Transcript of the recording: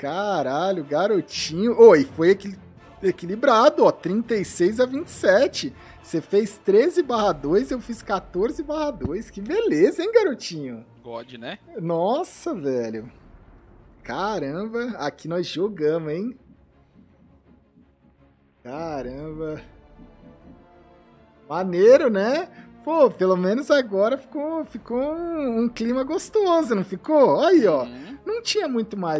Caralho, garotinho. Oi, foi equil equilibrado, ó. 36 a 27. Você fez 13 barra 2, eu fiz 14 barra 2. Que beleza, hein, garotinho? God, né? Nossa, velho. Caramba, aqui nós jogamos, hein? Caramba. Maneiro, né? Pô, pelo menos agora ficou, ficou um, um clima gostoso, não ficou? Aí, ó. Não tinha muito mais.